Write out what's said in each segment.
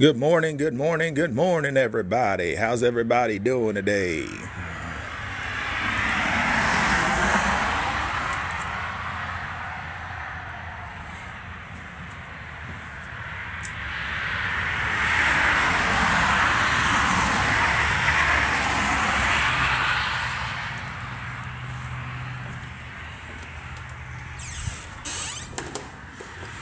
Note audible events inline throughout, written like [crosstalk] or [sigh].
Good morning, good morning, good morning, everybody. How's everybody doing today?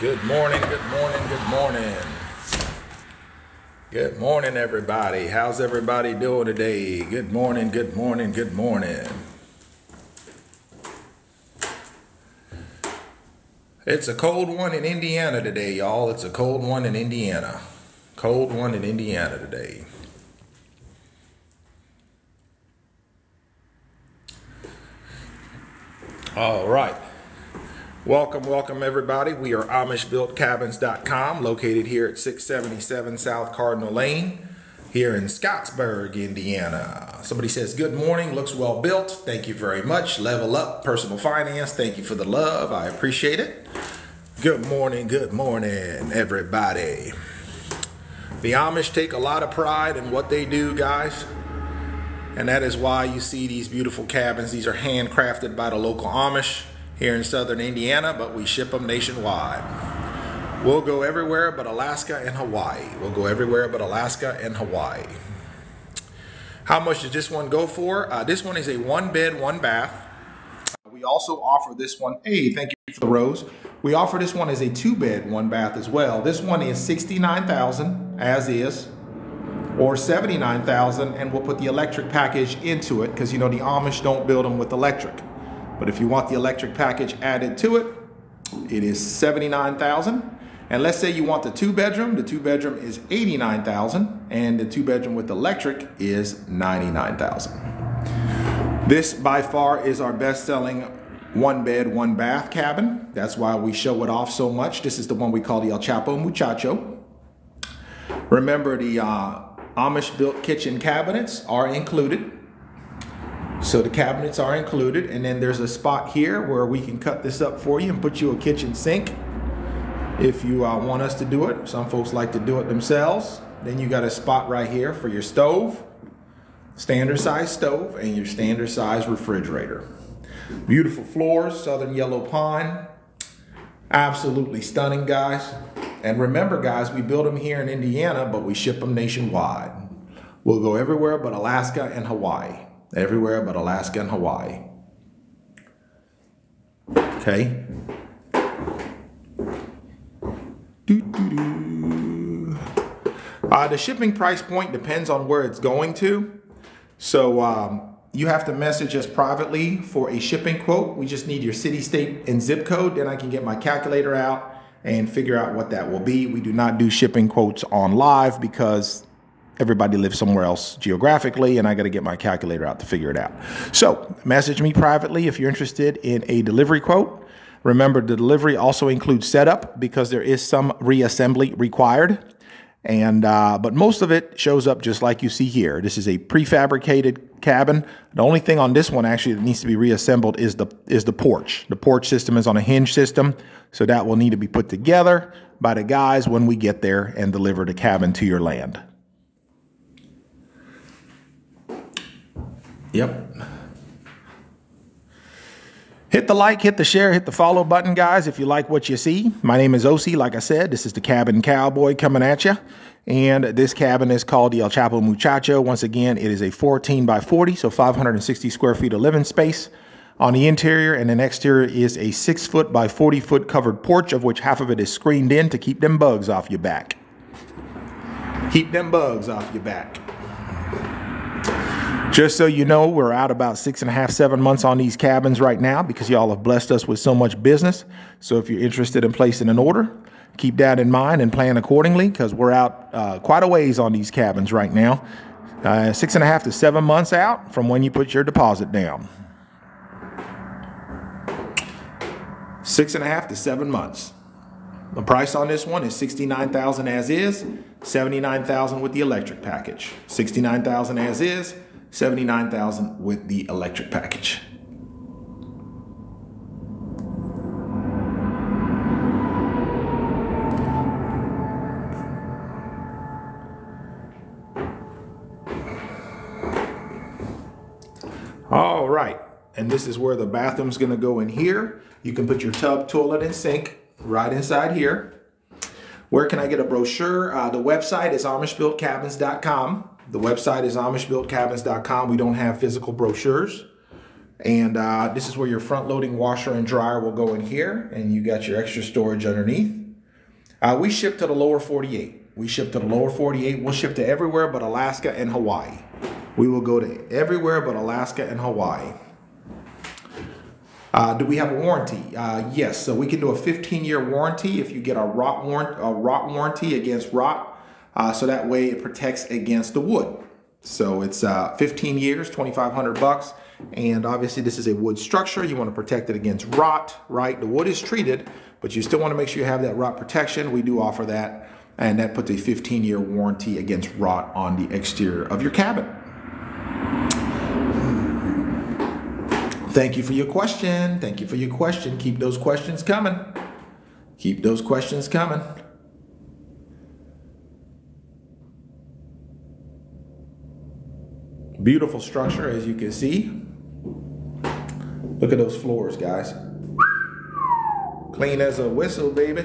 Good morning, good morning, good morning. Good morning, everybody. How's everybody doing today? Good morning, good morning, good morning. It's a cold one in Indiana today, y'all. It's a cold one in Indiana. Cold one in Indiana today. All right. Welcome, welcome everybody. We are AmishBuiltCabins.com, located here at 677 South Cardinal Lane, here in Scottsburg, Indiana. Somebody says, Good morning, looks well built. Thank you very much. Level up, personal finance. Thank you for the love. I appreciate it. Good morning, good morning, everybody. The Amish take a lot of pride in what they do, guys. And that is why you see these beautiful cabins. These are handcrafted by the local Amish here in southern Indiana, but we ship them nationwide. We'll go everywhere but Alaska and Hawaii. We'll go everywhere but Alaska and Hawaii. How much does this one go for? Uh, this one is a one bed, one bath. We also offer this one, hey, thank you for the rose. We offer this one as a two bed, one bath as well. This one is 69000 as is, or 79000 and we'll put the electric package into it because you know the Amish don't build them with electric. But if you want the electric package added to it, it is 79,000. And let's say you want the two bedroom, the two bedroom is 89,000 and the two bedroom with electric is 99,000. This by far is our best selling one bed, one bath cabin. That's why we show it off so much. This is the one we call the El Chapo Muchacho. Remember the uh, Amish built kitchen cabinets are included. So the cabinets are included and then there's a spot here where we can cut this up for you and put you a kitchen sink if you uh, want us to do it. Some folks like to do it themselves. Then you got a spot right here for your stove, standard size stove and your standard size refrigerator. Beautiful floors, southern yellow pine. Absolutely stunning guys. And remember guys, we build them here in Indiana, but we ship them nationwide. We'll go everywhere but Alaska and Hawaii everywhere but Alaska and Hawaii. Okay. Uh, the shipping price point depends on where it's going to. So um, you have to message us privately for a shipping quote. We just need your city, state, and zip code. Then I can get my calculator out and figure out what that will be. We do not do shipping quotes on live because everybody lives somewhere else geographically, and I got to get my calculator out to figure it out. So, message me privately if you're interested in a delivery quote. Remember, the delivery also includes setup because there is some reassembly required. And uh, but most of it shows up just like you see here. This is a prefabricated cabin. The only thing on this one actually that needs to be reassembled is the is the porch. The porch system is on a hinge system, so that will need to be put together by the guys when we get there and deliver the cabin to your land. Yep. Hit the like, hit the share, hit the follow button, guys, if you like what you see. My name is OC. Like I said, this is the Cabin Cowboy coming at you. And this cabin is called the El Chapo Muchacho. Once again, it is a 14 by 40, so 560 square feet of living space on the interior. And the exterior is a 6 foot by 40 foot covered porch, of which half of it is screened in to keep them bugs off your back. Keep them bugs off your back. Just so you know, we're out about six and a half, seven months on these cabins right now because y'all have blessed us with so much business. So if you're interested in placing an order, keep that in mind and plan accordingly because we're out uh, quite a ways on these cabins right now. Uh, six and a half to seven months out from when you put your deposit down. Six and a half to seven months. The price on this one is 69000 as is, 79000 with the electric package. 69000 as is, 79,000 with the electric package. All right, and this is where the bathroom's gonna go in here. You can put your tub, toilet, and sink right inside here. Where can I get a brochure? Uh, the website is AmishBuiltCabins.com. The website is AmishBuiltCabins.com. We don't have physical brochures. And uh, this is where your front loading washer and dryer will go in here. And you got your extra storage underneath. Uh, we ship to the lower 48. We ship to the lower 48. We'll ship to everywhere but Alaska and Hawaii. We will go to everywhere but Alaska and Hawaii. Uh, do we have a warranty? Uh, yes, so we can do a 15 year warranty if you get a rot, warrant, a rot warranty against rot. Uh, so that way it protects against the wood. So it's uh, 15 years, 2,500 bucks. And obviously this is a wood structure. You want to protect it against rot, right? The wood is treated, but you still want to make sure you have that rot protection. We do offer that. And that puts a 15 year warranty against rot on the exterior of your cabin. Thank you for your question. Thank you for your question. Keep those questions coming. Keep those questions coming. Beautiful structure, as you can see. Look at those floors, guys. Clean as a whistle, baby.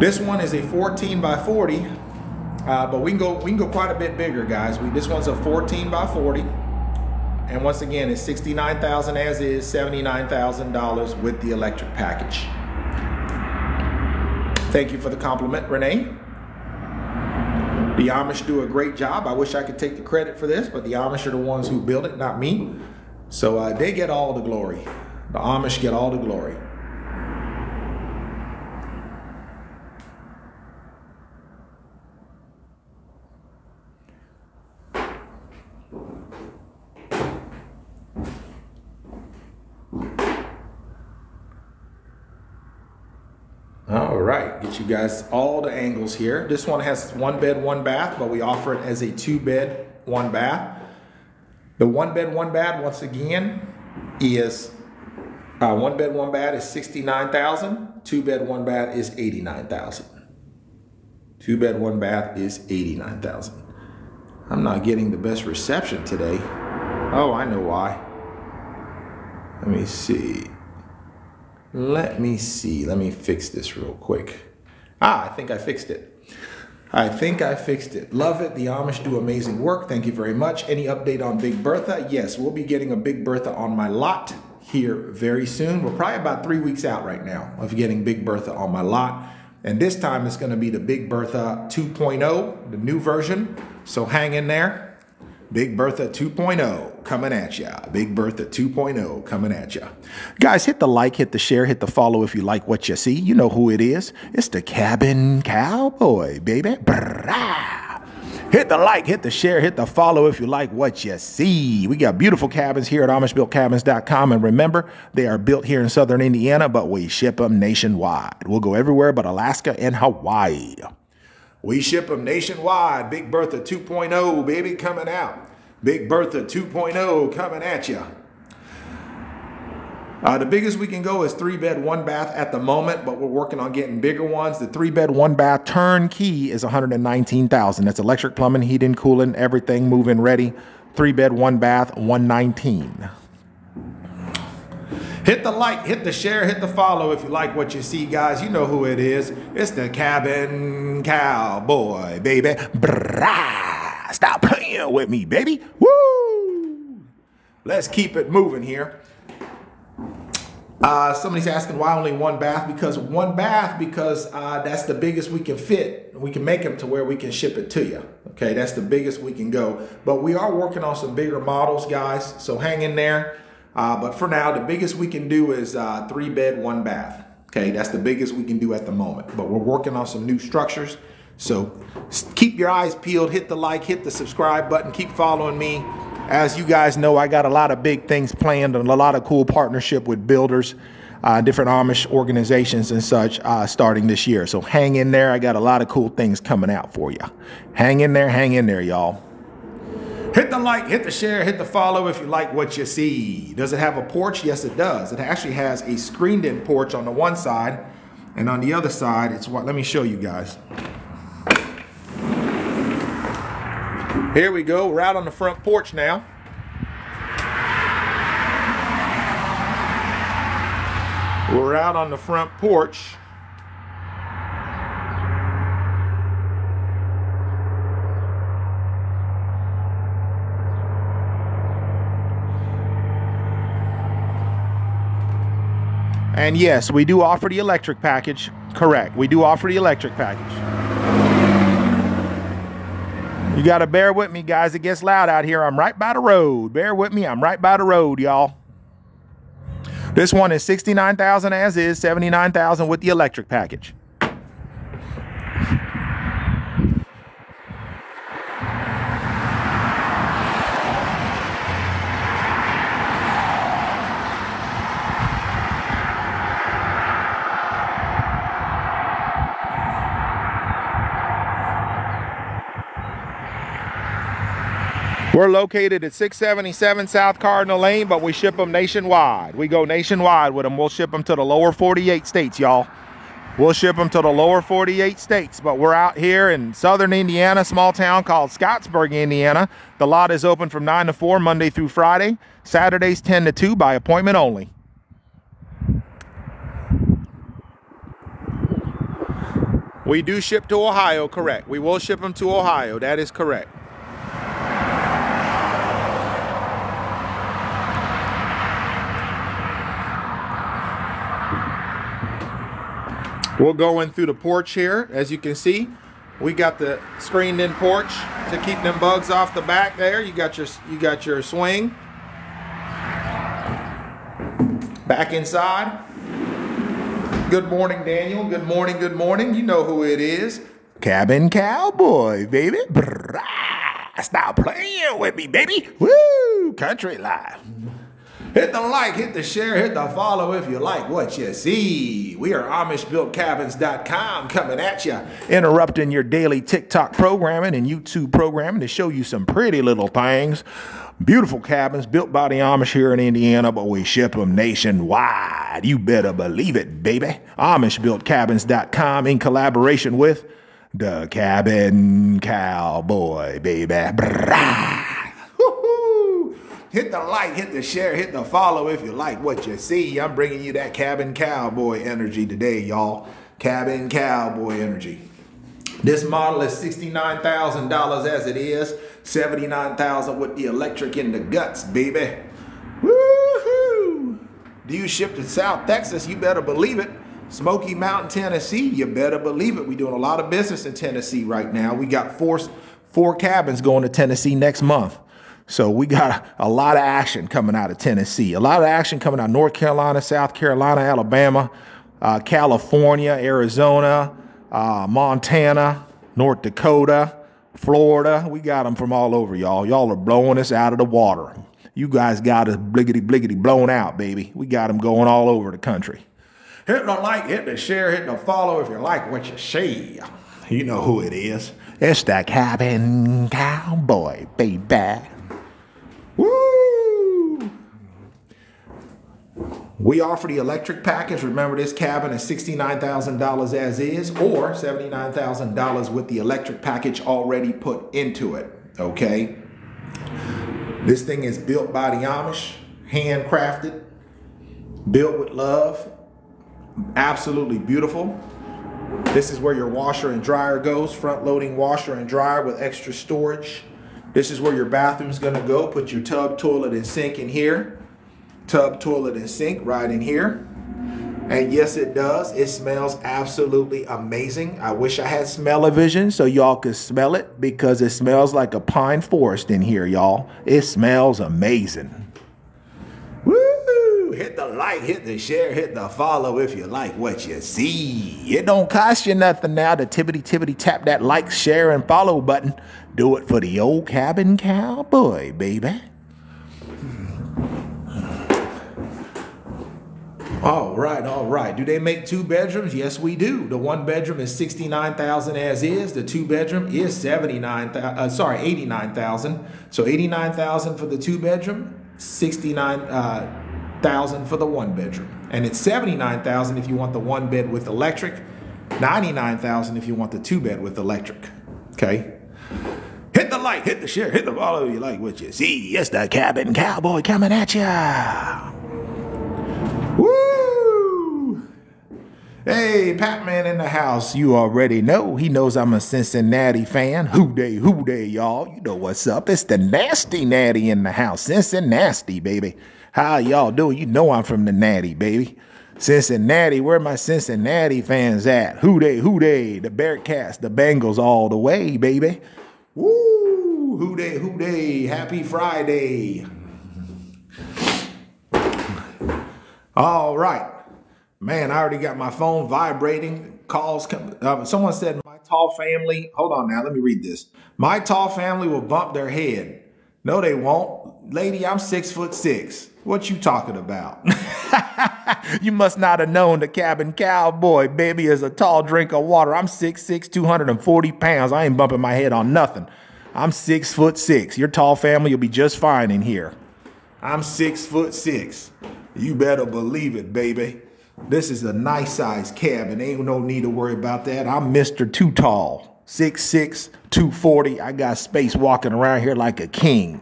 This one is a 14 by 40 uh, but we can go we can go quite a bit bigger, guys. We, this one's a 14 by 40, and once again, it's 69,000 as is, 79,000 dollars with the electric package. Thank you for the compliment, Renee. The Amish do a great job. I wish I could take the credit for this, but the Amish are the ones who build it, not me. So uh, they get all the glory. The Amish get all the glory. All right, you guys all the angles here. This one has one bed, one bath, but we offer it as a two bed, one bath. The one bed, one bath, once again, is uh, one bed, one bath is 69,000. Two bed, one bath is 89,000. Two bed, one bath is 89,000. I'm not getting the best reception today. Oh, I know why. Let me see. Let me see. Let me fix this real quick. Ah, I think I fixed it. I think I fixed it. Love it. The Amish do amazing work. Thank you very much. Any update on Big Bertha? Yes, we'll be getting a Big Bertha on my lot here very soon. We're probably about three weeks out right now of getting Big Bertha on my lot. And this time it's going to be the Big Bertha 2.0, the new version. So hang in there. Big Bertha 2.0 coming at ya. Big Bertha 2.0 coming at ya. Guys, hit the like, hit the share, hit the follow if you like what you see. You know who it is. It's the Cabin Cowboy, baby. Brah. Hit the like, hit the share, hit the follow if you like what you see. We got beautiful cabins here at AmishBuiltCabins.com. And remember, they are built here in southern Indiana, but we ship them nationwide. We'll go everywhere but Alaska and Hawaii. We ship them nationwide. Big Bertha 2.0, baby, coming out. Big Bertha 2.0 coming at you. Uh, the biggest we can go is three bed, one bath at the moment, but we're working on getting bigger ones. The three bed, one bath turnkey is 119,000. That's electric plumbing, heating, cooling, everything moving ready. Three bed, one bath, 119. Hit the like, hit the share, hit the follow if you like what you see, guys. You know who it is. It's the Cabin Cowboy, baby. Brah! Stop playing with me, baby. Woo! Let's keep it moving here. Uh, somebody's asking why only one bath? Because one bath, because uh, that's the biggest we can fit. We can make them to where we can ship it to you. Okay, that's the biggest we can go. But we are working on some bigger models, guys. So hang in there. Uh, but for now, the biggest we can do is uh, three bed, one bath. Okay, that's the biggest we can do at the moment. But we're working on some new structures. So keep your eyes peeled, hit the like, hit the subscribe button, keep following me. As you guys know, I got a lot of big things planned and a lot of cool partnership with builders, uh, different Amish organizations and such uh, starting this year. So hang in there. I got a lot of cool things coming out for you. Hang in there, hang in there, y'all. Hit the like, hit the share, hit the follow if you like what you see. Does it have a porch? Yes, it does. It actually has a screened in porch on the one side and on the other side, it's what, let me show you guys. Here we go. We're out on the front porch now. We're out on the front porch. And yes, we do offer the electric package. Correct. We do offer the electric package. You got to bear with me, guys. It gets loud out here. I'm right by the road. Bear with me. I'm right by the road, y'all. This one is 69,000 as is, 79,000 with the electric package. We're located at 677 South Cardinal Lane, but we ship them nationwide. We go nationwide with them. We'll ship them to the lower 48 states, y'all. We'll ship them to the lower 48 states, but we're out here in southern Indiana, small town called Scottsburg, Indiana. The lot is open from 9 to 4 Monday through Friday, Saturdays 10 to 2 by appointment only. We do ship to Ohio, correct. We will ship them to Ohio. That is correct. We're going through the porch here, as you can see. We got the screened in porch to keep them bugs off the back there. You got your you got your swing. Back inside. Good morning, Daniel. Good morning, good morning. You know who it is. Cabin Cowboy, baby. Stop playing with me, baby. Woo! Country life. Hit the like, hit the share, hit the follow if you like what you see. We are AmishBuiltCabins.com coming at you, interrupting your daily TikTok programming and YouTube programming to show you some pretty little things. Beautiful cabins built by the Amish here in Indiana, but we ship them nationwide. You better believe it, baby. AmishBuiltCabins.com in collaboration with the Cabin Cowboy, baby. Hit the like, hit the share, hit the follow if you like what you see. I'm bringing you that cabin cowboy energy today, y'all. Cabin cowboy energy. This model is $69,000 as it is. 79,000 with the electric in the guts, baby. Woohoo! Do you ship to South Texas? You better believe it. Smoky Mountain, Tennessee, you better believe it. We're doing a lot of business in Tennessee right now. We got four, four cabins going to Tennessee next month. So we got a lot of action coming out of Tennessee, a lot of action coming out of North Carolina, South Carolina, Alabama, uh, California, Arizona, uh, Montana, North Dakota, Florida. We got them from all over, y'all. Y'all are blowing us out of the water. You guys got us bliggity bliggity blown out, baby. We got them going all over the country. Hit the like, hit the share, hit the follow if you like what you see. You know who it is. It's the Cabin Cowboy, baby. Woo! We offer the electric package. Remember, this cabin is $69,000 as is, or $79,000 with the electric package already put into it. Okay? This thing is built by the Amish, handcrafted, built with love. Absolutely beautiful. This is where your washer and dryer goes, front loading washer and dryer with extra storage. This is where your bathroom's gonna go. Put your tub, toilet, and sink in here. Tub, toilet, and sink right in here. And yes, it does. It smells absolutely amazing. I wish I had smell-o-vision so y'all could smell it because it smells like a pine forest in here, y'all. It smells amazing. Woo! Hit the like, hit the share, hit the follow if you like what you see. It don't cost you nothing now to tippity tippity tap that like, share, and follow button. Do it for the old cabin cowboy, baby. All right, all right. Do they make two bedrooms? Yes, we do. The one bedroom is 69,000 as is. The two bedroom is seventy-nine. uh, sorry, 89,000. So 89,000 for the two bedroom, 69,000 uh, for the one bedroom. And it's 79,000 if you want the one bed with electric, 99,000 if you want the two bed with electric. Okay? Like, hit the share, hit the follow you like what you see. It's the Cabin Cowboy coming at ya. Woo! Hey, Patman in the house. You already know. He knows I'm a Cincinnati fan. Who day, who day, y'all. You know what's up. It's the nasty natty in the house. Cincinnati, baby. How y'all doing? You know I'm from the natty, baby. Cincinnati, where my Cincinnati fans at? Who they, who they? The Bearcats, the Bengals all the way, baby. Woo! Who they, who they? Happy Friday. All right. Man, I already got my phone vibrating. Calls. Come, uh, someone said, my tall family. Hold on now. Let me read this. My tall family will bump their head. No, they won't. Lady, I'm six foot six. What you talking about? [laughs] you must not have known the cabin cowboy, baby, is a tall drink of water. I'm 6'6", 240 pounds. I ain't bumping my head on nothing. I'm six foot six. Your tall family will be just fine in here. I'm six foot six. You better believe it, baby. This is a nice size cabin. Ain't no need to worry about that. I'm Mr. Too Tall. 6'6", 240. I got space walking around here like a king.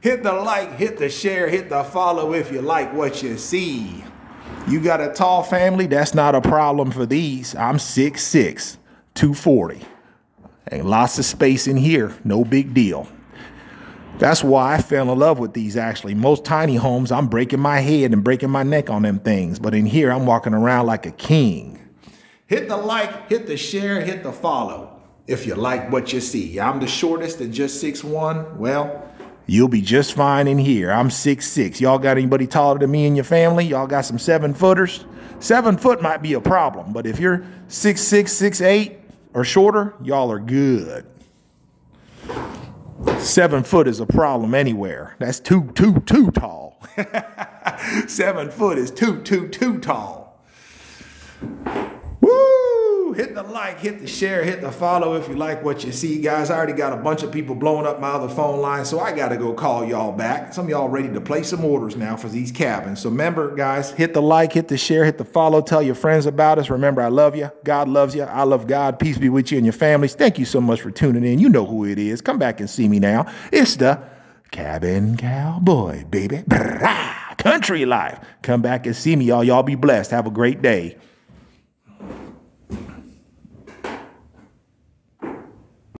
Hit the like, hit the share, hit the follow if you like what you see. You got a tall family, that's not a problem for these. I'm 6'6", 240. And lots of space in here, no big deal. That's why I fell in love with these actually. Most tiny homes, I'm breaking my head and breaking my neck on them things. But in here, I'm walking around like a king. Hit the like, hit the share, hit the follow if you like what you see. I'm the shortest at just 6'1". Well, You'll be just fine in here. I'm six six. Y'all got anybody taller than me in your family? Y'all got some seven footers? Seven foot might be a problem, but if you're six six, six eight, or shorter, y'all are good. Seven foot is a problem anywhere. That's too, too, too tall. [laughs] Seven foot is too, too, too tall. Hit the like, hit the share, hit the follow if you like what you see. Guys, I already got a bunch of people blowing up my other phone line, so I got to go call y'all back. Some of y'all ready to place some orders now for these cabins. So remember, guys, hit the like, hit the share, hit the follow, tell your friends about us. Remember, I love you. God loves you. I love God. Peace be with you and your families. Thank you so much for tuning in. You know who it is. Come back and see me now. It's the Cabin Cowboy, baby. Country life. Come back and see me, y'all. Y'all be blessed. Have a great day.